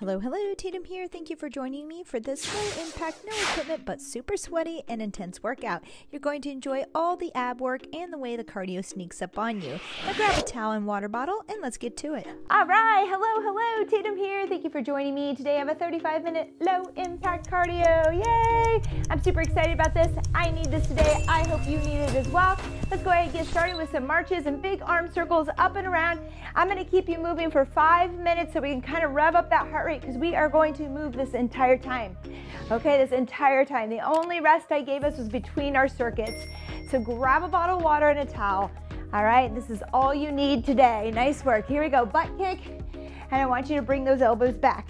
Hello, hello, Tatum here. Thank you for joining me for this low impact, no equipment, but super sweaty and intense workout. You're going to enjoy all the ab work and the way the cardio sneaks up on you. Now grab a towel and water bottle and let's get to it. All right, hello, hello, Tatum here. Thank you for joining me. Today I have a 35 minute low impact cardio. Yay! I'm super excited about this. I need this today. I hope you need it as well. Let's go ahead and get started with some marches and big arm circles up and around. I'm gonna keep you moving for five minutes so we can kind of rev up that heart rate because we are going to move this entire time. Okay, this entire time. The only rest I gave us was between our circuits. So grab a bottle of water and a towel. All right, this is all you need today. Nice work. Here we go. Butt kick. And I want you to bring those elbows back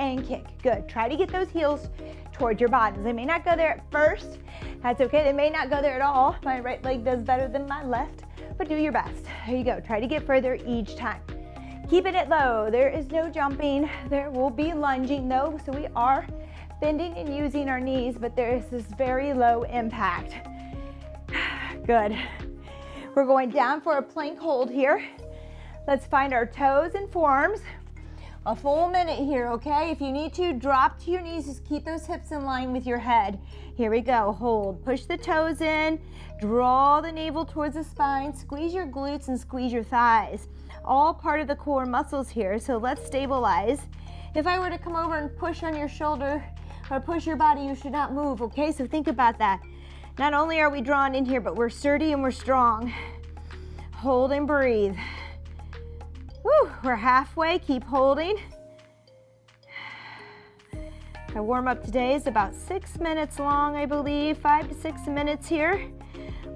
and kick. Good. Try to get those heels towards your bottoms. They may not go there at first. That's okay. They may not go there at all. My right leg does better than my left, but do your best. There you go. Try to get further each time. Keep it at low. There is no jumping. There will be lunging though, so we are bending and using our knees, but there is this very low impact. Good. We're going down for a plank hold here. Let's find our toes and forearms. A full minute here, okay? If you need to, drop to your knees. Just keep those hips in line with your head. Here we go. Hold. Push the toes in. Draw the navel towards the spine. Squeeze your glutes and squeeze your thighs all part of the core muscles here. So let's stabilize. If I were to come over and push on your shoulder or push your body, you should not move, okay? So think about that. Not only are we drawn in here, but we're sturdy and we're strong. Hold and breathe. Woo, we're halfway, keep holding. Our warm up today is about six minutes long, I believe, five to six minutes here.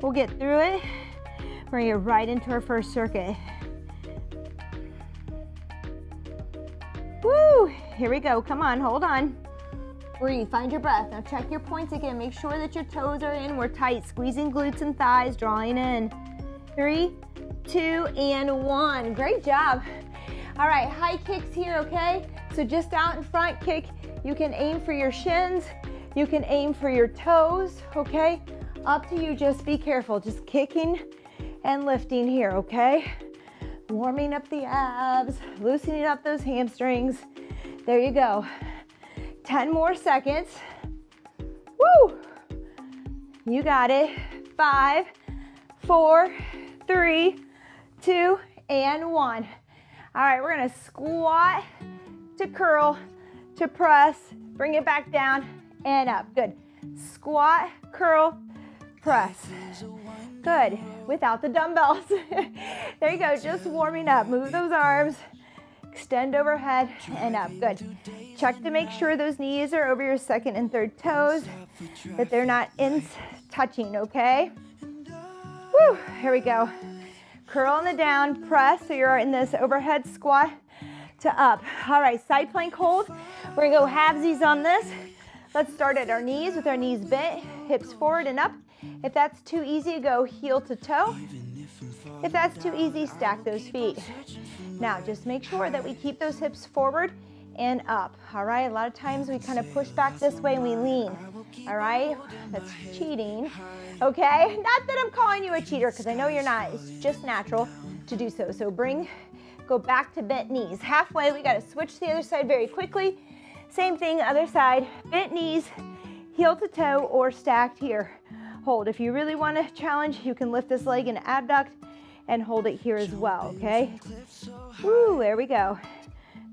We'll get through it. We're gonna get right into our first circuit. Woo! Here we go. Come on, hold on. Breathe, find your breath. Now check your points again. Make sure that your toes are in. We're tight, squeezing glutes and thighs, drawing in. Three, two, and one. Great job. All right, high kicks here, okay? So just out in front kick, you can aim for your shins. You can aim for your toes, okay? Up to you, just be careful. Just kicking and lifting here, okay? Warming up the abs, loosening up those hamstrings. There you go. 10 more seconds. Woo! You got it. Five, four, three, two, and one. All right, we're gonna squat to curl to press, bring it back down and up. Good. Squat, curl, press. Good. Without the dumbbells. there you go. Just warming up. Move those arms. Extend overhead and up. Good. Check to make sure those knees are over your second and third toes, that they're not in touching, okay? Woo. Here we go. Curl on the down, press, so you're in this overhead squat to up. All right, side plank hold. We're gonna go halvesies on this. Let's start at our knees with our knees bent, hips forward and up. If that's too easy, go heel to toe. If that's too easy, stack those feet. Now, just make sure that we keep those hips forward and up, all right? A lot of times we kind of push back this way and we lean, all right? That's cheating, okay? Not that I'm calling you a cheater because I know you're not. It's just natural to do so. So bring, go back to bent knees. Halfway, we got to switch to the other side very quickly. Same thing, other side, bent knees, heel to toe or stacked here hold. If you really want to challenge, you can lift this leg and abduct and hold it here as well, okay? Woo, there we go.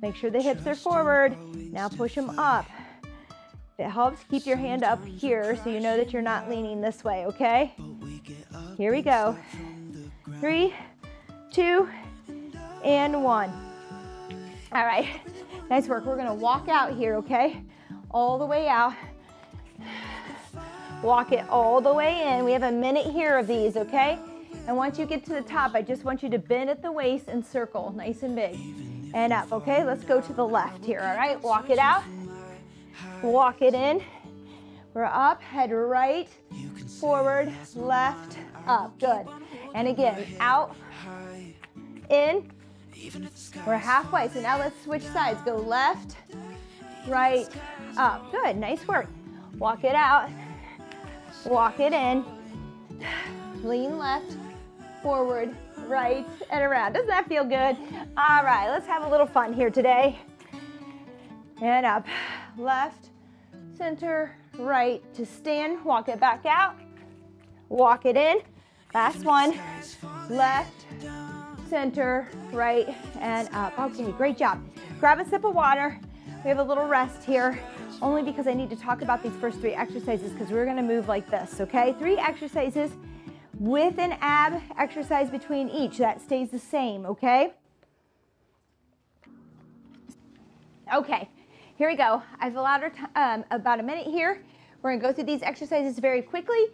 Make sure the hips are forward. Now push them up. If it helps, keep your hand up here so you know that you're not leaning this way, okay? Here we go. Three, two, and one. All right, nice work. We're gonna walk out here, okay? All the way out. Walk it all the way in. We have a minute here of these, okay? And once you get to the top, I just want you to bend at the waist and circle, nice and big. And up, okay? Let's go to the left here, all right? Walk it out. Walk it in. We're up, head right, forward, left, up. Good. And again, out, in. We're halfway, so now let's switch sides. Go left, right, up. Good, nice work. Walk it out, Walk it in. Lean left, forward, right, and around. Doesn't that feel good? All right, let's have a little fun here today. and up. Left, center, right to stand. Walk it back out. Walk it in. Last one. Left, center, right, and up. Okay, great job. Grab a sip of water. We have a little rest here, only because I need to talk about these first three exercises because we're gonna move like this, okay? Three exercises with an ab exercise between each. That stays the same, okay? Okay, here we go. I've allowed um, about a minute here. We're gonna go through these exercises very quickly,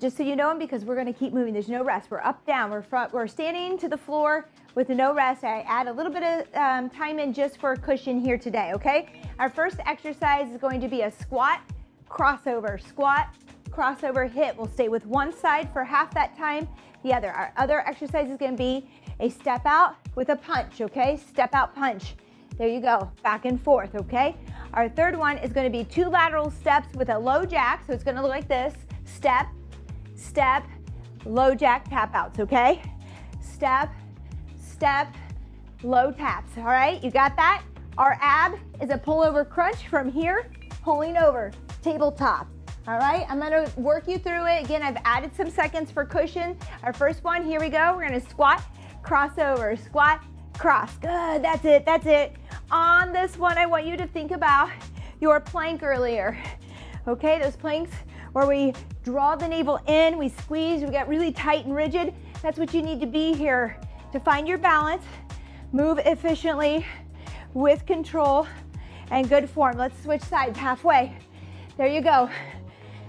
just so you know them, because we're gonna keep moving. There's no rest. We're up, down. We're front. We're standing to the floor with no rest. I add a little bit of um, time in just for a cushion here today. Okay. Our first exercise is going to be a squat crossover. Squat crossover hit. We'll stay with one side for half that time. The other. Our other exercise is going to be a step out with a punch. Okay. Step out punch. There you go, back and forth, okay? Our third one is gonna be two lateral steps with a low jack, so it's gonna look like this. Step, step, low jack tap outs, okay? Step, step, low taps, all right? You got that? Our ab is a pullover crunch from here, pulling over, tabletop. All right, I'm gonna work you through it. Again, I've added some seconds for cushion. Our first one, here we go. We're gonna squat, crossover, squat, cross. Good, that's it, that's it. On this one, I want you to think about your plank earlier. Okay, those planks where we draw the navel in, we squeeze, we get really tight and rigid. That's what you need to be here to find your balance, move efficiently with control and good form. Let's switch sides halfway. There you go.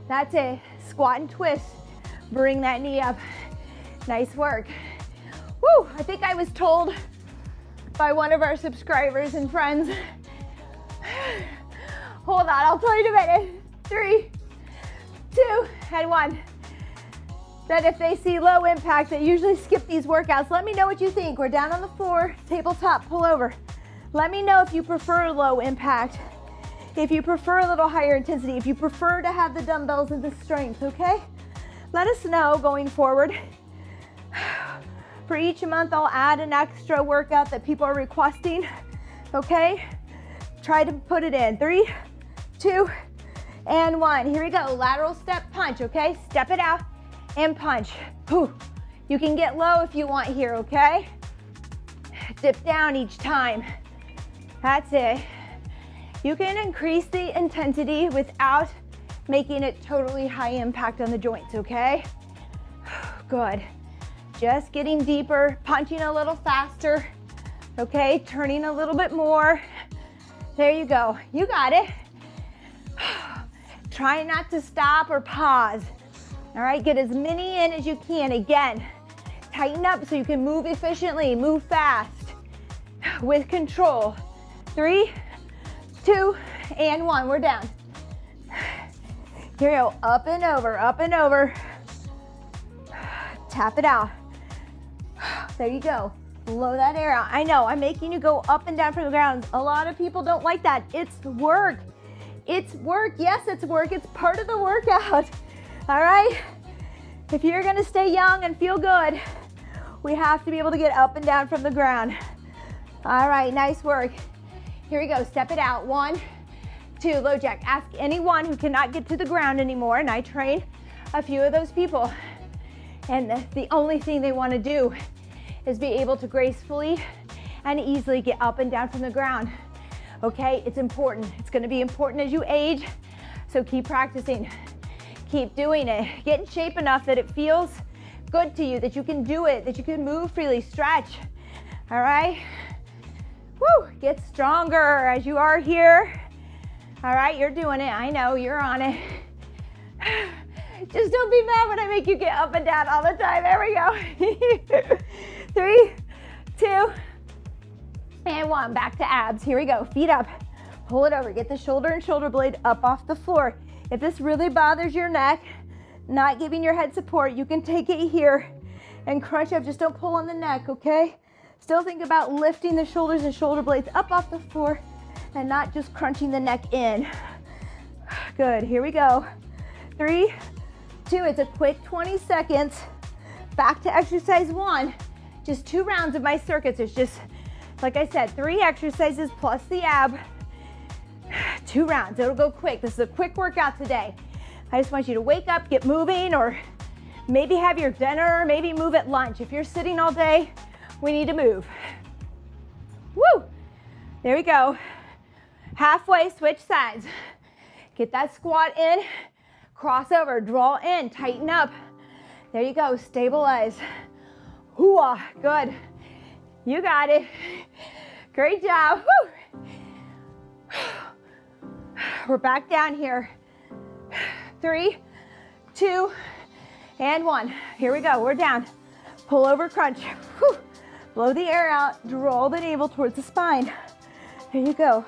That's it. Squat and twist. Bring that knee up. Nice work. Woo, I think I was told by one of our subscribers and friends. Hold on, I'll tell you in a minute. Three, two, and one. That if they see low impact, they usually skip these workouts. Let me know what you think. We're down on the floor, tabletop, pull over. Let me know if you prefer low impact, if you prefer a little higher intensity, if you prefer to have the dumbbells and the strength, okay? Let us know going forward. For each month, I'll add an extra workout that people are requesting, okay? Try to put it in. Three, two, and one. Here we go, lateral step punch, okay? Step it out and punch. Whew. You can get low if you want here, okay? Dip down each time. That's it. You can increase the intensity without making it totally high impact on the joints, okay? Good. Just getting deeper, punching a little faster, okay? Turning a little bit more. There you go. You got it. Try not to stop or pause. All right, get as many in as you can. Again, tighten up so you can move efficiently, move fast with control. Three, two, and one. We're down. Here we go, up and over, up and over. Tap it out. There you go. Blow that air out. I know, I'm making you go up and down from the ground. A lot of people don't like that. It's work. It's work. Yes, it's work. It's part of the workout. All right? If you're gonna stay young and feel good, we have to be able to get up and down from the ground. All right, nice work. Here we go, step it out. One, two, low jack. Ask anyone who cannot get to the ground anymore, and I train a few of those people. And the, only thing they wanna do is be able to gracefully and easily get up and down from the ground. Okay, it's important. It's gonna be important as you age, so keep practicing. Keep doing it. Get in shape enough that it feels good to you, that you can do it, that you can move freely, stretch. All right? Woo, get stronger as you are here. All right, you're doing it. I know, you're on it. Just don't be mad when I make you get up and down all the time. There we go. Three, two, and one. Back to abs. Here we go. Feet up. Pull it over. Get the shoulder and shoulder blade up off the floor. If this really bothers your neck, not giving your head support, you can take it here and crunch up. Just don't pull on the neck, okay? Still think about lifting the shoulders and shoulder blades up off the floor and not just crunching the neck in. Good, here we go. Three, two, it's a quick 20 seconds. Back to exercise one just two rounds of my circuits. It's just, like I said, three exercises plus the ab. Two rounds, it'll go quick. This is a quick workout today. I just want you to wake up, get moving, or maybe have your dinner, maybe move at lunch. If you're sitting all day, we need to move. Woo! There we go. Halfway, switch sides. Get that squat in, cross over, draw in, tighten up. There you go, stabilize. Hooah, good. You got it. Great job. Woo. We're back down here. Three, two, and one. Here we go, we're down. Pull over crunch. Blow the air out, draw the navel towards the spine. There you go.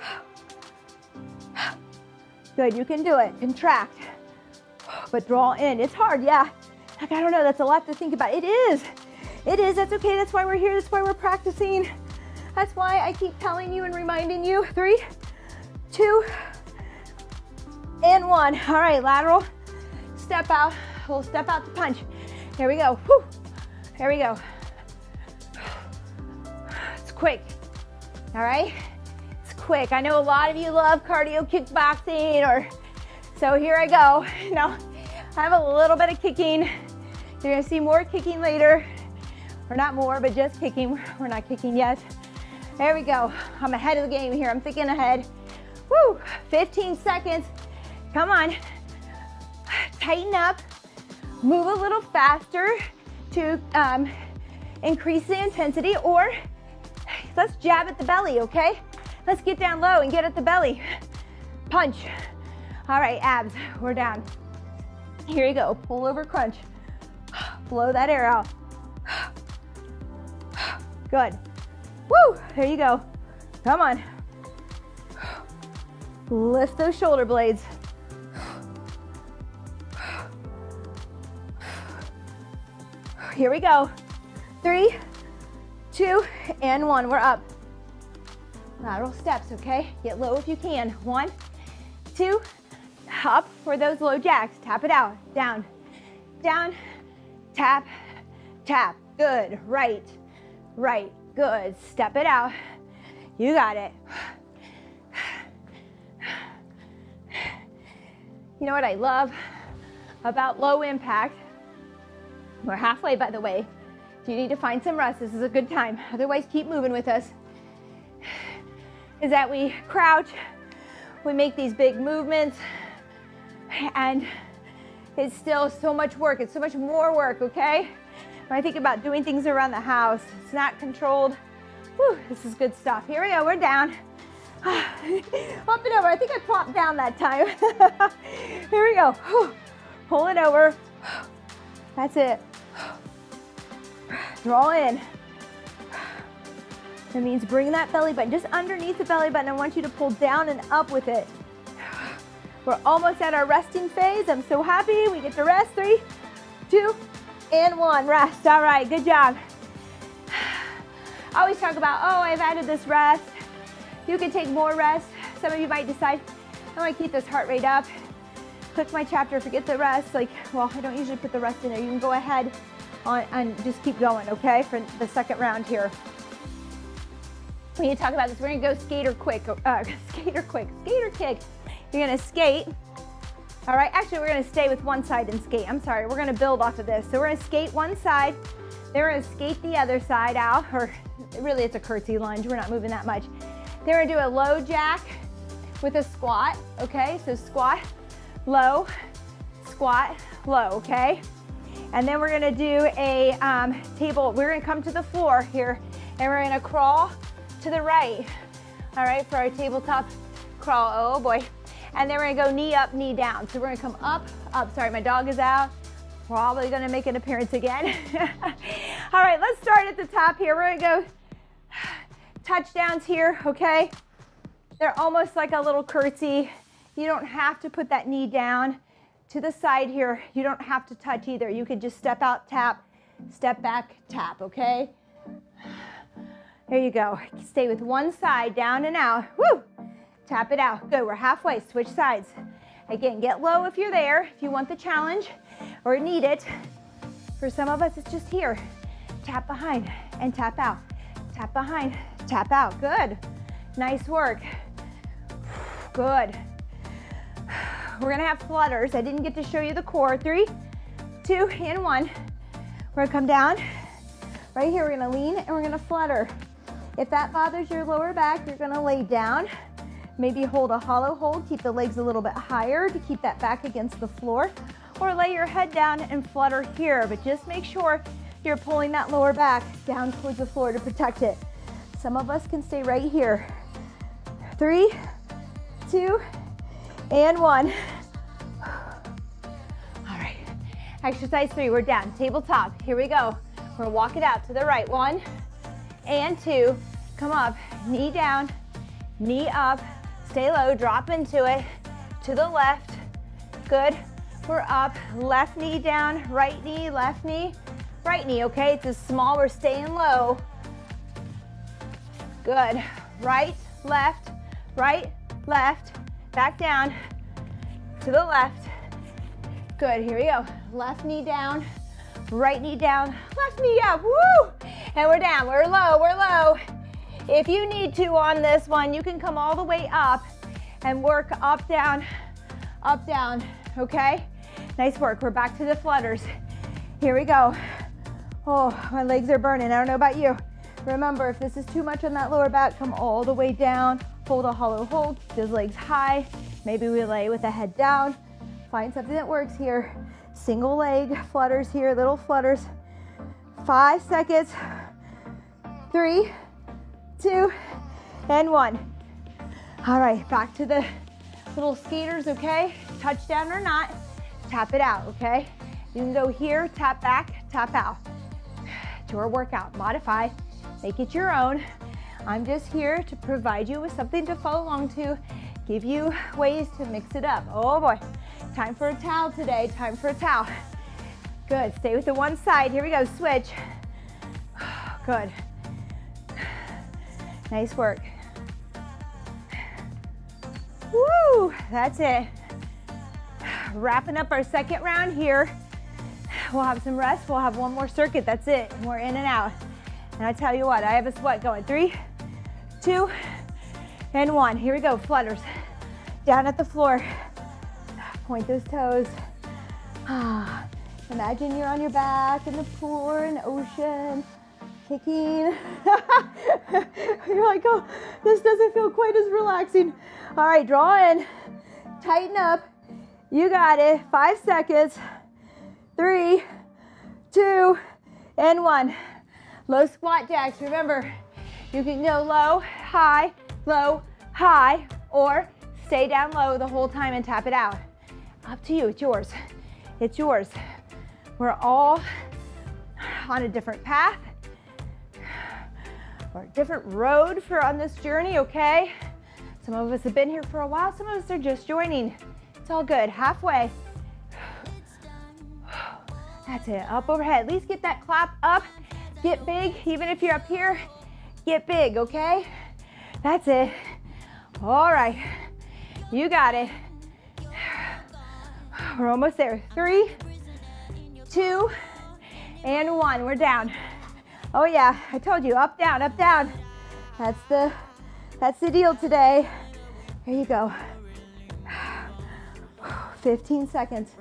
Good, you can do it. Contract. But draw in. It's hard, yeah. Like, I don't know, that's a lot to think about. It is. It is, that's okay. That's why we're here. That's why we're practicing. That's why I keep telling you and reminding you. Three, two, and one. All right, lateral. Step out. We'll step out to punch. Here we go. Whew. Here we go. Quick. All right? It's quick. I know a lot of you love cardio kickboxing or so here I go. Now, I have a little bit of kicking. You're gonna see more kicking later. Or not more, but just kicking. We're not kicking yet. There we go. I'm ahead of the game here. I'm thinking ahead. Woo, 15 seconds. Come on. Tighten up. Move a little faster to um, increase the intensity or let's jab at the belly, okay? Let's get down low and get at the belly. Punch. All right, abs, we're down. Here you go, pull over crunch. Blow that air out. Good. Woo, there you go. Come on. Lift those shoulder blades. Here we go. Three, two, and one. We're up. Lateral steps, okay? Get low if you can. One, two, up for those low jacks. Tap it out. Down, down, tap, tap. Good. Right, right. Good. Step it out. You got it. You know what I love about low impact? We're halfway, by the way. You need to find some rest? This is a good time. Otherwise, keep moving with us. Is that we crouch, we make these big movements, and it's still so much work. It's so much more work, okay? When I think about doing things around the house, it's not controlled. Whew, this is good stuff. Here we go, we're down. Up and over. I think I plopped down that time. Here we go. Pull it over. That's it. Draw in. That means bring that belly button just underneath the belly button. I want you to pull down and up with it. We're almost at our resting phase. I'm so happy we get to rest. Three, two, and one. Rest. All right, good job. I always talk about, oh, I've added this rest. You can take more rest. Some of you might decide, I want to keep this heart rate up. Click my chapter, forget the rest. Like, well, I don't usually put the rest in there. You can go ahead and just keep going, okay, for the second round here. We need to talk about this. We're gonna go skater quick, uh, skater quick, skater kick. You're gonna skate. All right, actually we're gonna stay with one side and skate. I'm sorry, we're gonna build off of this. So we're gonna skate one side, then we're gonna skate the other side out, or really it's a curtsy lunge, we're not moving that much. Then we're gonna do a low jack with a squat, okay? So squat, low, squat, low, okay? And then we're gonna do a um, table, we're gonna come to the floor here, and we're gonna crawl to the right, all right, for our tabletop crawl, oh boy. And then we're gonna go knee up, knee down. So we're gonna come up, up, sorry, my dog is out. Probably gonna make an appearance again. all right, let's start at the top here. We're gonna go touchdowns here, okay? They're almost like a little curtsy. You don't have to put that knee down to the side here. You don't have to touch either. You could just step out, tap, step back, tap, okay? There you go. Stay with one side, down and out. Woo! Tap it out. Good, we're halfway. Switch sides. Again, get low if you're there, if you want the challenge or need it. For some of us, it's just here. Tap behind and tap out. Tap behind, tap out. Good. Nice work. Good. We're gonna have flutters. I didn't get to show you the core. Three, two, and one. We're gonna come down. Right here, we're gonna lean and we're gonna flutter. If that bothers your lower back, you're gonna lay down. Maybe hold a hollow hold, keep the legs a little bit higher to keep that back against the floor. Or lay your head down and flutter here, but just make sure you're pulling that lower back down towards the floor to protect it. Some of us can stay right here. Three, two, and one. All right, exercise three, we're down, tabletop. Here we go. We're gonna walk it out to the right. One and two, come up, knee down, knee up, stay low, drop into it, to the left, good. We're up, left knee down, right knee, left knee, right knee, okay? It's as small, we're staying low. Good, right, left, right, left, back down, to the left. Good, here we go. Left knee down, right knee down, left knee up, woo! And we're down, we're low, we're low. If you need to on this one, you can come all the way up and work up, down, up, down, okay? Nice work, we're back to the flutters. Here we go. Oh, my legs are burning, I don't know about you. Remember, if this is too much on that lower back, come all the way down, hold a hollow hold, those legs high. Maybe we lay with the head down. Find something that works here. Single leg flutters here, little flutters. Five seconds. Three, two, and one. All right, back to the little skaters, okay? Touchdown or not, tap it out, okay? You can go here, tap back, tap out. To our workout, modify, make it your own. I'm just here to provide you with something to follow along to, give you ways to mix it up. Oh boy, time for a towel today, time for a towel. Good, stay with the one side. Here we go, switch. Good. Nice work. Woo, that's it. Wrapping up our second round here. We'll have some rest. We'll have one more circuit. That's it. We're in and out. And I tell you what, I have a sweat going. Three, two, and one. Here we go, flutters. Down at the floor. Point those toes. Imagine you're on your back in the pool or an ocean, kicking. you're like, oh, this doesn't feel quite as relaxing. All right, draw in, tighten up. You got it. Five seconds. Three, two, and one. Low squat jacks. Remember, you can go low, high, low, high, or stay down low the whole time and tap it out. Up to you, it's yours. It's yours. We're all on a different path or a different road for on this journey, okay? Some of us have been here for a while, some of us are just joining. It's all good, halfway. That's it, up overhead. At least get that clap up, get big, even if you're up here, get big, okay? That's it. All right, you got it. We're almost there. Three, two, and one. We're down. Oh yeah, I told you, up, down, up, down. That's the, that's the deal today. Here you go. 15 seconds.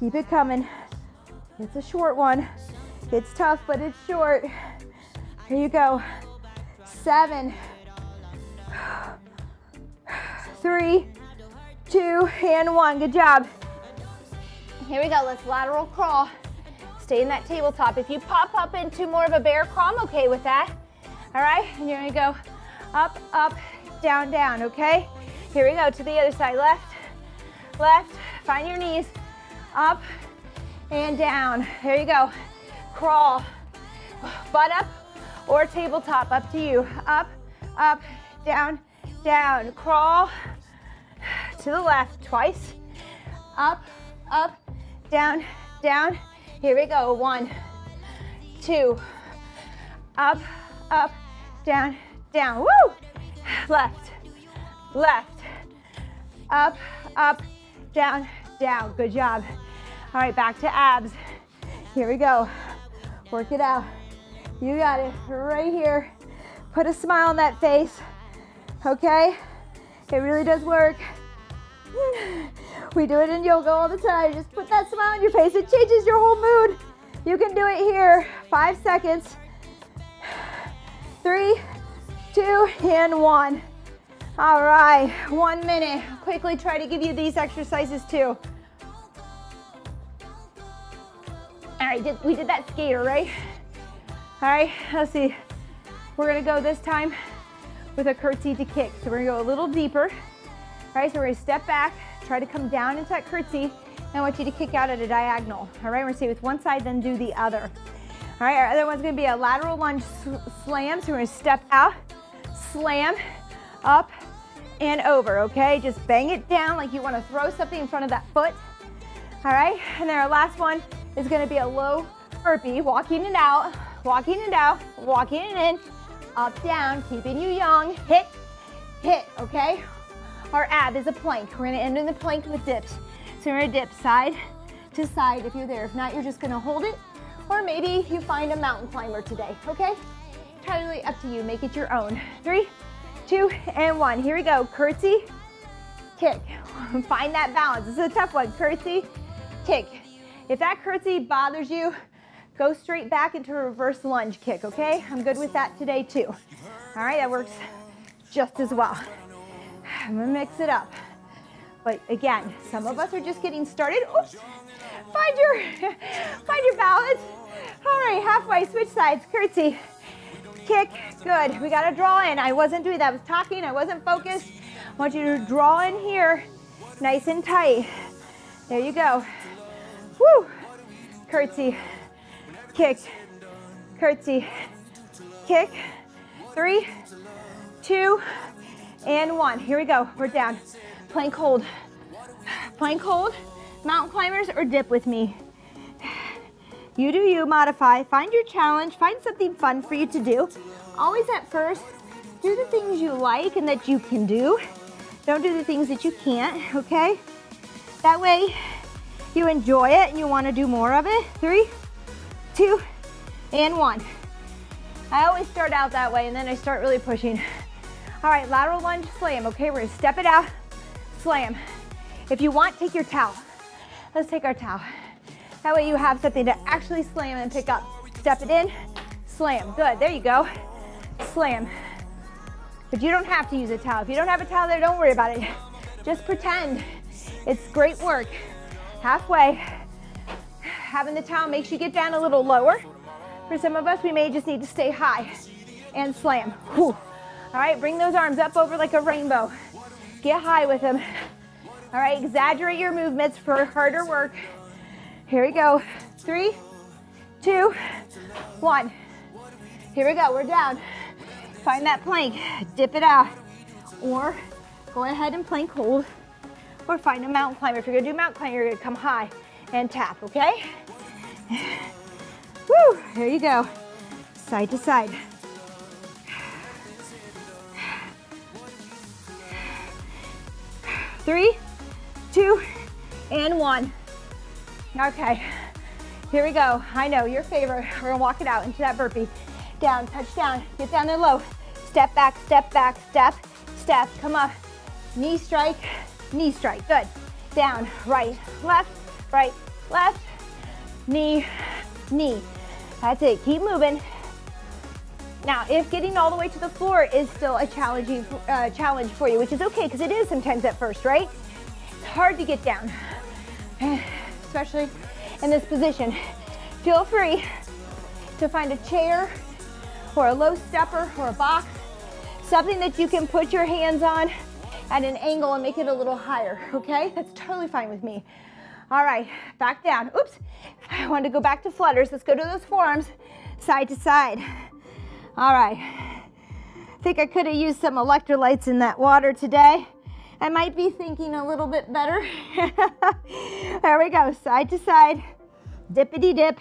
Keep it coming. It's a short one. It's tough, but it's short. Here you go. Seven, three, two, and one. Good job. Here we go. Let's lateral crawl. Stay in that tabletop. If you pop up into more of a bear crawl, I'm okay with that. All right, and you're gonna go up, up, down, down, okay? Here we go, to the other side. Left, left, find your knees. Up and down. There you go. Crawl, butt up or tabletop, up to you. Up, up, down, down. Crawl to the left twice. Up, up, down, down, here we go. One, two, up, up, down, down. Woo! Left, left, up, up, down, down. Good job. All right, back to abs. Here we go. Work it out. You got it right here. Put a smile on that face, okay? It really does work. We do it in yoga all the time. Just put that smile on your face. It changes your whole mood. You can do it here. Five seconds. Three, two, and one. All right, one minute. Quickly try to give you these exercises too. All right, did, we did that skater, right? All right, let's see. We're gonna go this time with a curtsy to kick. So we're gonna go a little deeper. All right, so we're gonna step back, try to come down into that curtsy. And I want you to kick out at a diagonal. All right, we're gonna stay with one side, then do the other. All right, our other one's gonna be a lateral lunge slam. So we're gonna step out, slam, up, and over, okay? Just bang it down like you wanna throw something in front of that foot. All right, and then our last one is gonna be a low burpee, walking it out, walking it out, walking it in, up, down, keeping you young, hit, hit, okay? Our ab is a plank. We're gonna end in the plank with dips. So we're gonna dip side to side if you're there. If not, you're just gonna hold it, or maybe you find a mountain climber today, okay? Totally up to you, make it your own. Three, two, and one. Here we go, curtsy, kick. Find that balance, this is a tough one. Curtsy, kick. If that curtsy bothers you, go straight back into a reverse lunge kick, okay? I'm good with that today too. All right, that works just as well. I'm gonna mix it up. But again, some of us are just getting started. Oops, find your, find your balance. All right, halfway, switch sides, curtsy, kick, good. We gotta draw in. I wasn't doing that, I was talking, I wasn't focused. I want you to draw in here, nice and tight. There you go. Woo, curtsy, kick, curtsy, kick. Three, two, and one. Here we go, we're down. Plank hold, plank hold, mountain climbers or dip with me. You do you, modify, find your challenge, find something fun for you to do. Always at first, do the things you like and that you can do. Don't do the things that you can't, okay? That way you enjoy it and you wanna do more of it. Three, two, and one. I always start out that way and then I start really pushing. All right, lateral lunge slam, okay? We're gonna step it out, slam. If you want, take your towel. Let's take our towel. That way you have something to actually slam and pick up. Step it in, slam, good, there you go. Slam. But you don't have to use a towel. If you don't have a towel there, don't worry about it. Just pretend. It's great work. Halfway. Having the towel makes you get down a little lower. For some of us, we may just need to stay high and slam. Whew. All right, bring those arms up over like a rainbow. Get high with them. All right, exaggerate your movements for harder work. Here we go. Three, two, one. Here we go, we're down. Find that plank, dip it out. Or go ahead and plank hold. Or find a mountain climber. If you're gonna do mountain climber, you're gonna come high and tap, okay? Woo, here you go. Side to side. Three, two, and one. Okay, here we go. I know, your favorite. We're gonna walk it out into that burpee. Down, touch down, get down there low. Step back, step back, step, step, come up. Knee strike, knee strike, good. Down, right, left, right, left, knee, knee. That's it, keep moving. Now, if getting all the way to the floor is still a challenging uh, challenge for you, which is okay because it is sometimes at first, right? It's hard to get down, especially in this position. Feel free to find a chair or a low stepper or a box, something that you can put your hands on at an angle and make it a little higher, okay? That's totally fine with me. All right, back down. Oops, I want to go back to flutters. Let's go to those forearms, side to side. All right, I think I could have used some electrolytes in that water today. I might be thinking a little bit better. there we go, side to side, dippity dip,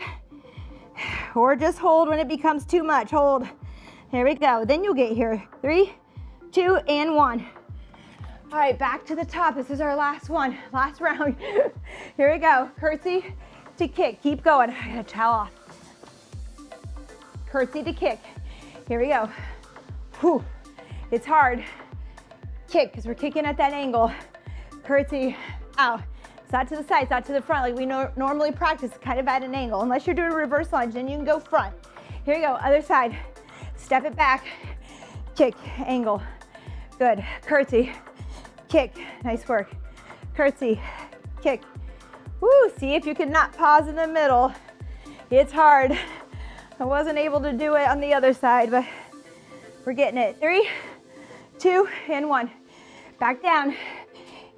or just hold when it becomes too much, hold. There we go, then you'll get here. Three, two, and one. All right, back to the top. This is our last one, last round. Here we go, curtsy to kick. Keep going, I gotta towel off. Curtsy to kick. Here we go. Whew. It's hard kick, because we're kicking at that angle. Curtsy, out. Side to the side, side to the front, like we no normally practice, kind of at an angle. Unless you're doing a reverse lunge, then you can go front. Here you go, other side. Step it back, kick, angle. Good, curtsy, kick, nice work. Curtsy, kick. Woo, see if you can not pause in the middle. It's hard. I wasn't able to do it on the other side, but we're getting it. Three, two, and one. Back down.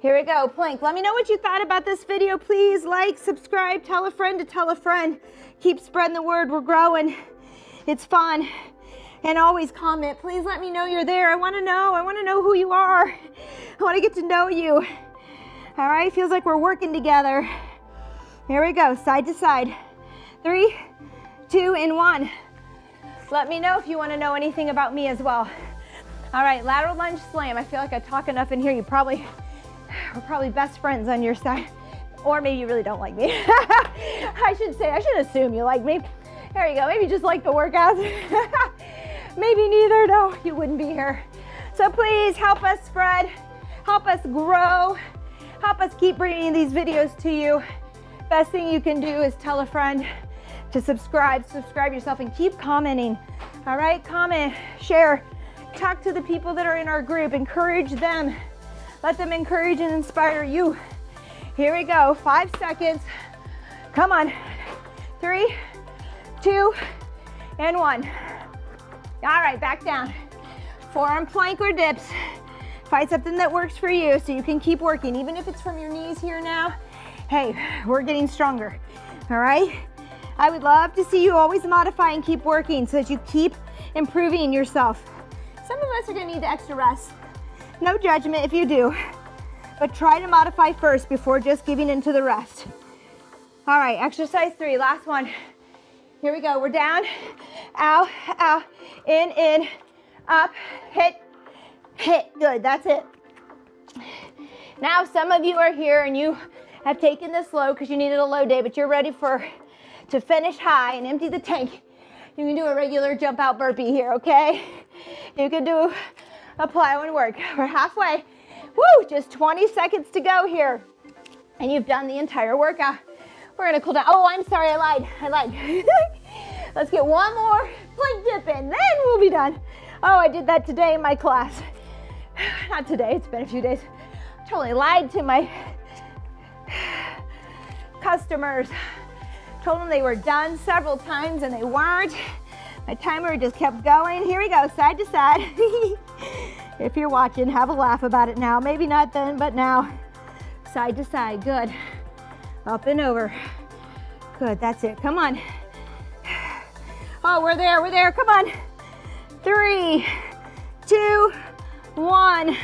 Here we go, plank. Let me know what you thought about this video. Please like, subscribe, tell a friend to tell a friend. Keep spreading the word, we're growing. It's fun. And always comment, please let me know you're there. I wanna know, I wanna know who you are. I wanna get to know you. All right, feels like we're working together. Here we go, side to side. Three, two, and one. Let me know if you wanna know anything about me as well. All right, lateral lunge slam. I feel like I talk enough in here. You probably, we're probably best friends on your side. Or maybe you really don't like me. I should say, I should assume you like me. There you go, maybe just like the workouts. maybe neither, no, you wouldn't be here. So please help us spread, help us grow, help us keep bringing these videos to you. Best thing you can do is tell a friend to subscribe, subscribe yourself and keep commenting. All right, comment, share, talk to the people that are in our group, encourage them. Let them encourage and inspire you. Here we go, five seconds. Come on, three, two, and one. All right, back down. Forearm plank or dips. Find something that works for you so you can keep working, even if it's from your knees here now. Hey, we're getting stronger, all right? I would love to see you always modify and keep working so that you keep improving yourself. Some of us are gonna need the extra rest. No judgment if you do, but try to modify first before just giving into the rest. All right, exercise three, last one. Here we go, we're down, out, out, in, in, up, hit, hit. Good, that's it. Now some of you are here and you have taken this low because you needed a low day, but you're ready for to finish high and empty the tank. You can do a regular jump out burpee here, okay? You can do a plyo and work. We're halfway. Woo, just 20 seconds to go here. And you've done the entire workout. We're gonna cool down. Oh, I'm sorry, I lied, I lied. Let's get one more plank dip in, then we'll be done. Oh, I did that today in my class. Not today, it's been a few days. Totally lied to my customers. Told them they were done several times and they weren't. My timer just kept going. Here we go, side to side. if you're watching, have a laugh about it now. Maybe not then, but now. Side to side, good. Up and over. Good, that's it, come on. Oh, we're there, we're there, come on. Three, two, one.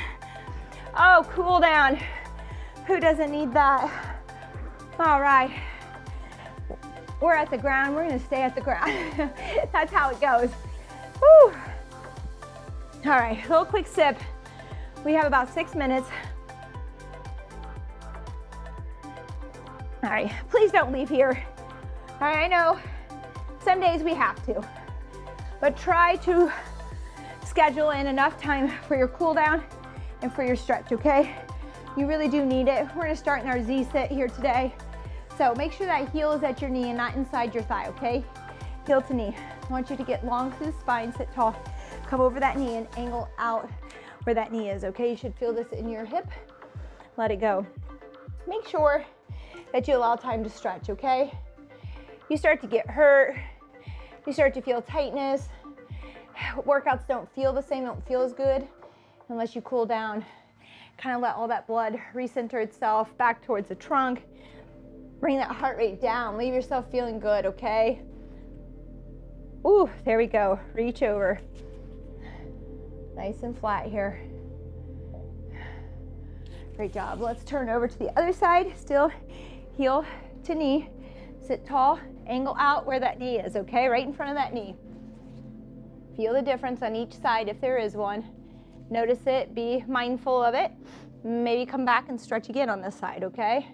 Oh, cool down. Who doesn't need that? All right we're at the ground, we're gonna stay at the ground. That's how it goes. Whew. All right, a little quick sip. We have about six minutes. All right, please don't leave here. All right, I know some days we have to, but try to schedule in enough time for your cool down and for your stretch, okay? You really do need it. We're gonna start in our Z sit here today. So make sure that heel is at your knee and not inside your thigh, okay? Heel to knee. I want you to get long through the spine, sit tall. Come over that knee and angle out where that knee is, okay? You should feel this in your hip. Let it go. Make sure that you allow time to stretch, okay? You start to get hurt, you start to feel tightness. Workouts don't feel the same, don't feel as good unless you cool down. Kind of let all that blood recenter itself back towards the trunk Bring that heart rate down. Leave yourself feeling good, okay? Ooh, there we go. Reach over. Nice and flat here. Great job. Let's turn over to the other side. Still heel to knee. Sit tall, angle out where that knee is, okay? Right in front of that knee. Feel the difference on each side if there is one. Notice it, be mindful of it. Maybe come back and stretch again on this side, okay?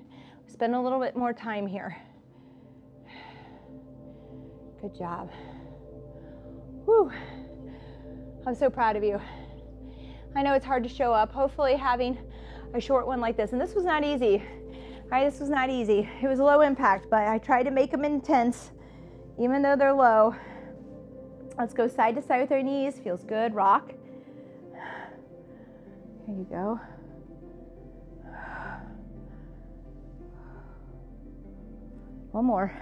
Spend a little bit more time here. Good job. Whew. I'm so proud of you. I know it's hard to show up. Hopefully having a short one like this, and this was not easy. All right, this was not easy. It was low impact, but I tried to make them intense, even though they're low. Let's go side to side with our knees. Feels good. Rock. Here you go. One more.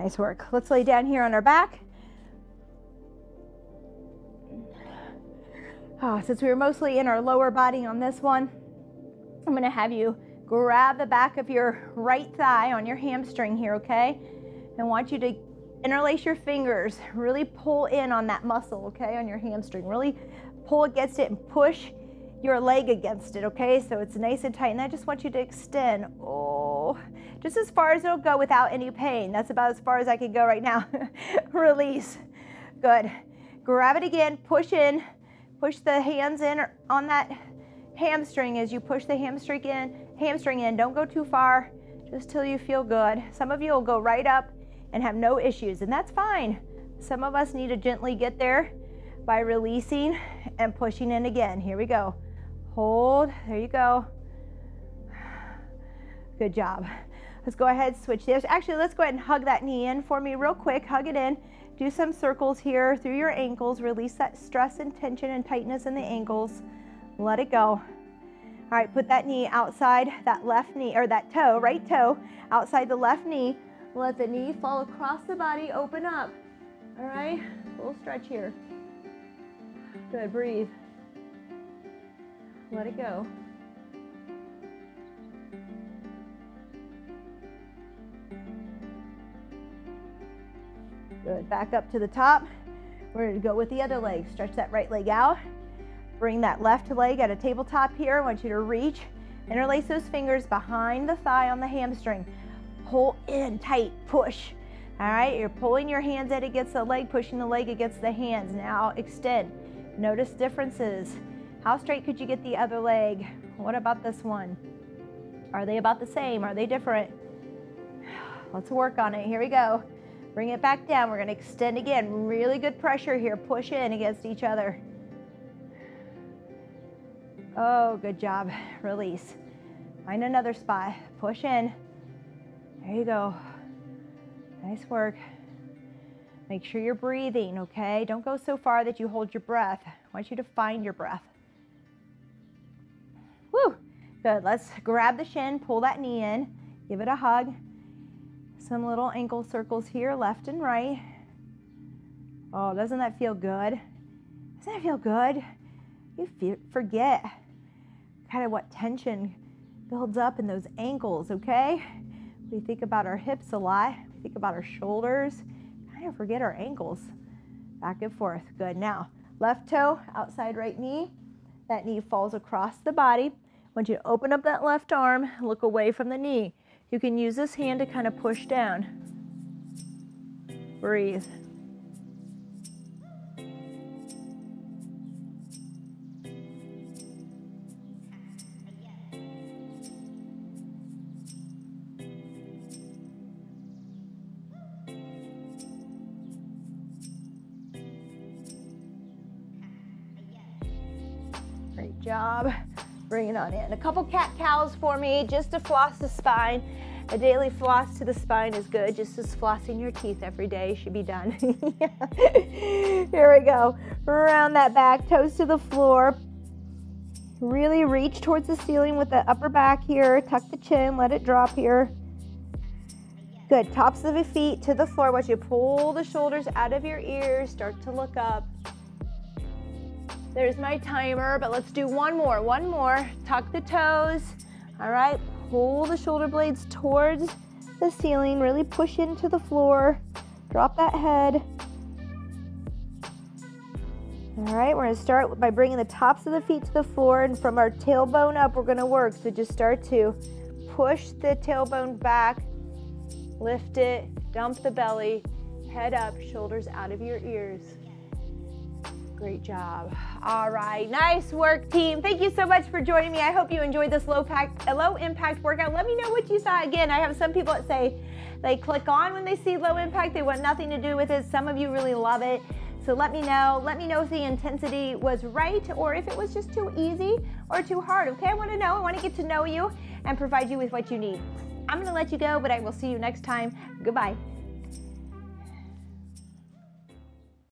Nice work. Let's lay down here on our back. Oh, since we were mostly in our lower body on this one, I'm gonna have you grab the back of your right thigh on your hamstring here, okay? And want you to interlace your fingers, really pull in on that muscle, okay, on your hamstring. Really pull against it and push your leg against it, okay? So it's nice and tight. And I just want you to extend, oh, just as far as it'll go without any pain. That's about as far as I can go right now. Release. Good. Grab it again, push in, push the hands in on that hamstring as you push the hamstring in, hamstring in. Don't go too far, just till you feel good. Some of you will go right up and have no issues, and that's fine. Some of us need to gently get there by releasing and pushing in again. Here we go. Hold. There you go. Good job. Let's go ahead, switch this. Actually, let's go ahead and hug that knee in for me real quick. Hug it in. Do some circles here through your ankles. Release that stress and tension and tightness in the ankles. Let it go. All right, put that knee outside that left knee, or that toe, right toe, outside the left knee. Let the knee fall across the body, open up. All right, little stretch here. Good, breathe. Let it go. Good, back up to the top. We're gonna go with the other leg. Stretch that right leg out. Bring that left leg at a tabletop here. I want you to reach, interlace those fingers behind the thigh on the hamstring. Pull in tight, push. All right, you're pulling your hands in against the leg, pushing the leg against the hands. Now extend. Notice differences. How straight could you get the other leg? What about this one? Are they about the same? Are they different? Let's work on it. Here we go. Bring it back down. We're going to extend again. Really good pressure here. Push in against each other. Oh, good job. Release. Find another spot. Push in. There you go. Nice work. Make sure you're breathing, okay? Don't go so far that you hold your breath. I want you to find your breath. Woo! Good. Let's grab the shin, pull that knee in, give it a hug. Some little ankle circles here, left and right. Oh, doesn't that feel good? Doesn't that feel good? You forget kind of what tension builds up in those ankles, okay? We think about our hips a lot. We think about our shoulders. Kind of forget our ankles. Back and forth. Good. Now, left toe, outside right knee. That knee falls across the body I want you to open up that left arm, look away from the knee. You can use this hand to kind of push down. Breathe. It on in. A couple cat cows for me just to floss the spine. A daily floss to the spine is good, just as flossing your teeth every day should be done. Here we go. Around that back, toes to the floor. Really reach towards the ceiling with the upper back here. Tuck the chin, let it drop here. Good. Tops of the feet to the floor. Once you pull the shoulders out of your ears, start to look up. There's my timer, but let's do one more, one more. Tuck the toes, all right? Pull the shoulder blades towards the ceiling, really push into the floor. Drop that head. All right, we're gonna start by bringing the tops of the feet to the floor and from our tailbone up, we're gonna work. So just start to push the tailbone back, lift it, dump the belly, head up, shoulders out of your ears. Great job. All right, nice work, team. Thank you so much for joining me. I hope you enjoyed this low, pack, low impact workout. Let me know what you saw. Again, I have some people that say they click on when they see low impact. They want nothing to do with it. Some of you really love it. So let me know. Let me know if the intensity was right or if it was just too easy or too hard, okay? I want to know. I want to get to know you and provide you with what you need. I'm going to let you go, but I will see you next time. Goodbye.